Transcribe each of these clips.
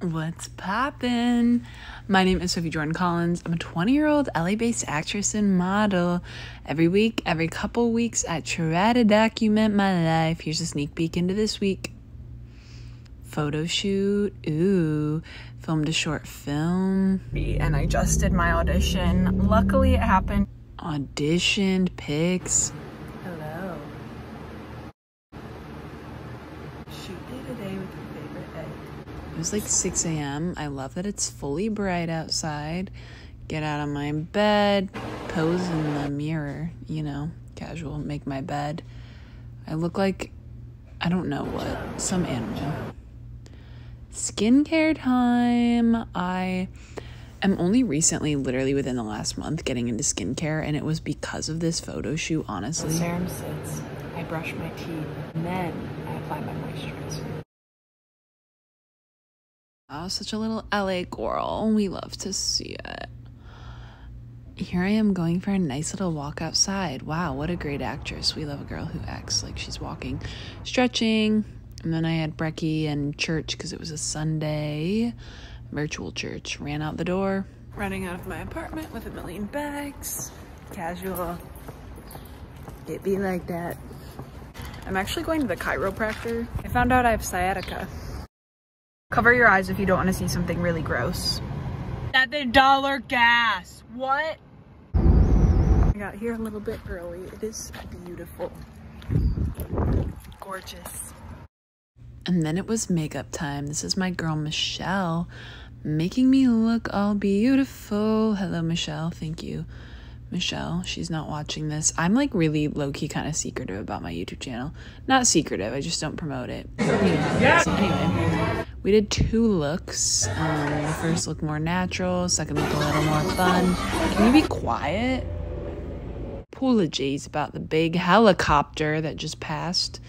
What's poppin'? My name is Sophie Jordan Collins. I'm a 20 year old LA based actress and model. Every week, every couple weeks, I try to document my life. Here's a sneak peek into this week. Photo shoot. Ooh, filmed a short film. And I just did my audition. Luckily, it happened. Auditioned, pics. Hello. Shoot day today with your favorite egg. It was like 6 a.m. I love that it's fully bright outside. Get out of my bed, pose in the mirror, you know, casual, make my bed. I look like, I don't know what, some animal. Skincare time. I am only recently, literally within the last month, getting into skincare, and it was because of this photo shoot, honestly. serum sits, I brush my teeth, and then I apply my moisturizer. Oh, such a little LA girl. We love to see it. Here I am going for a nice little walk outside. Wow, what a great actress. We love a girl who acts like she's walking, stretching. And then I had brekkie and church because it was a Sunday. Virtual church. Ran out the door. Running out of my apartment with a million bags. Casual. It be like that. I'm actually going to the chiropractor. I found out I have sciatica. Cover your eyes if you don't want to see something really gross. At the dollar gas. What? I got here a little bit early. It is beautiful. Gorgeous. And then it was makeup time. This is my girl Michelle making me look all beautiful. Hello, Michelle. Thank you. Michelle, she's not watching this. I'm like really low key kind of secretive about my YouTube channel. Not secretive, I just don't promote it. Yeah. So anyway, we did two looks. Um, the first look more natural, second look a little more fun. Can you be quiet? Apologies about the big helicopter that just passed.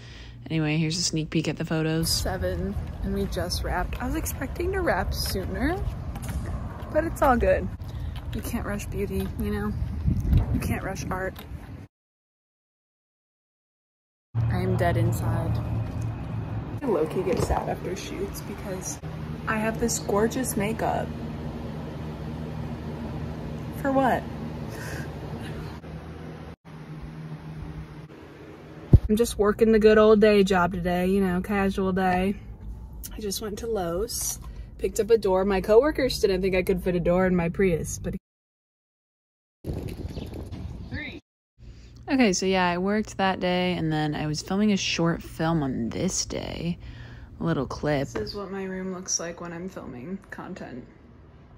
Anyway, here's a sneak peek at the photos. Seven, and we just wrapped. I was expecting to wrap sooner, but it's all good. You can't rush beauty, you know? You can't rush art. I am dead inside. I low-key get sad after shoots because I have this gorgeous makeup. For what? I'm just working the good old day job today, you know, casual day. I just went to Lowe's, picked up a door. My coworkers didn't think I could fit a door in my Prius, but Okay, so yeah, I worked that day and then I was filming a short film on this day. A little clip. This is what my room looks like when I'm filming content.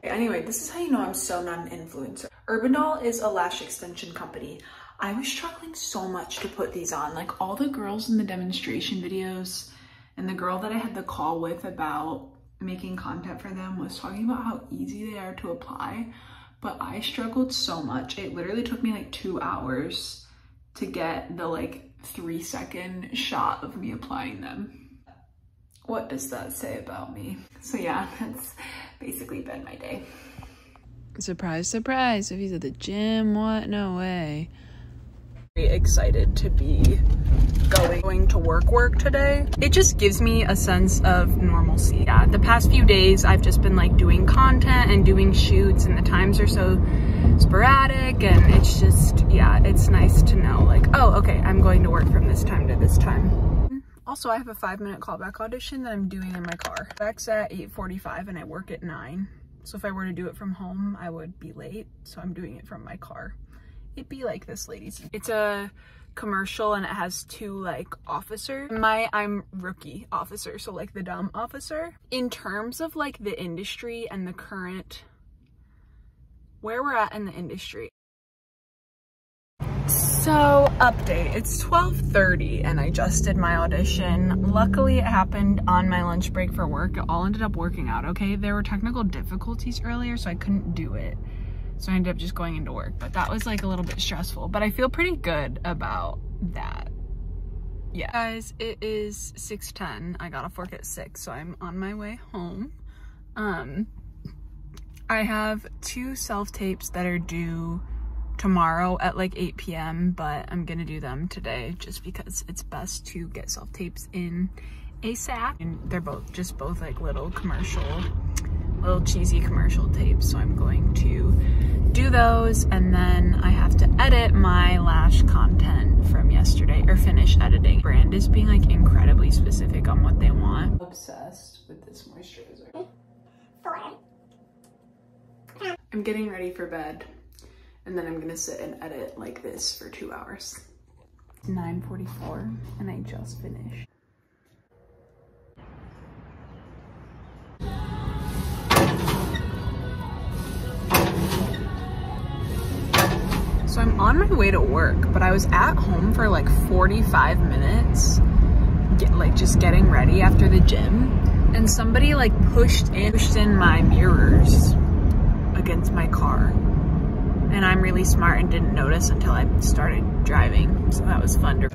Anyway, this is how you know I'm so not an influencer. Urbanol is a lash extension company. I was struggling so much to put these on. Like all the girls in the demonstration videos and the girl that I had the call with about making content for them was talking about how easy they are to apply. But I struggled so much. It literally took me like two hours to get the like three second shot of me applying them. What does that say about me? So yeah, that's basically been my day. Surprise, surprise. If he's at the gym, what? No way. Excited to be going, to work work today. It just gives me a sense of normalcy. Yeah, the past few days I've just been like doing content and doing shoots and the times are so sporadic and it's just, yeah, it's nice to know like, oh, okay, I'm going to work from this time to this time. Also, I have a five minute callback audition that I'm doing in my car. That's at 8.45 and I work at 9. So if I were to do it from home, I would be late. So I'm doing it from my car. It'd be like this, ladies. It's a commercial and it has two like officer My, I'm rookie officer, so like the dumb officer. In terms of like the industry and the current, where we're at in the industry. So update, it's 12.30 and I just did my audition. Luckily it happened on my lunch break for work. It all ended up working out, okay? There were technical difficulties earlier, so I couldn't do it. So I ended up just going into work, but that was like a little bit stressful, but I feel pretty good about that. Yeah. Guys, it is 6.10. I got a fork at 6, so I'm on my way home. Um, I have two self-tapes that are due tomorrow at like 8 p.m. but I'm gonna do them today just because it's best to get self-tapes in ASAP. And they're both just both like little commercial, little cheesy commercial tapes. So I'm going to do those and then I have to edit my lash content from yesterday or finish editing. Brand is being like incredibly specific on what they want. Obsessed with this moisturizer. I'm getting ready for bed and then I'm gonna sit and edit like this for two hours. 9.44 and I just finished. I'm on my way to work, but I was at home for like 45 minutes, get, like just getting ready after the gym. And somebody like pushed in, pushed in my mirrors against my car. And I'm really smart and didn't notice until I started driving. So that was fun. To...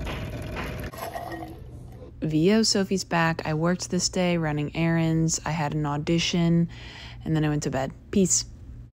VO Sophie's back. I worked this day running errands. I had an audition and then I went to bed. Peace.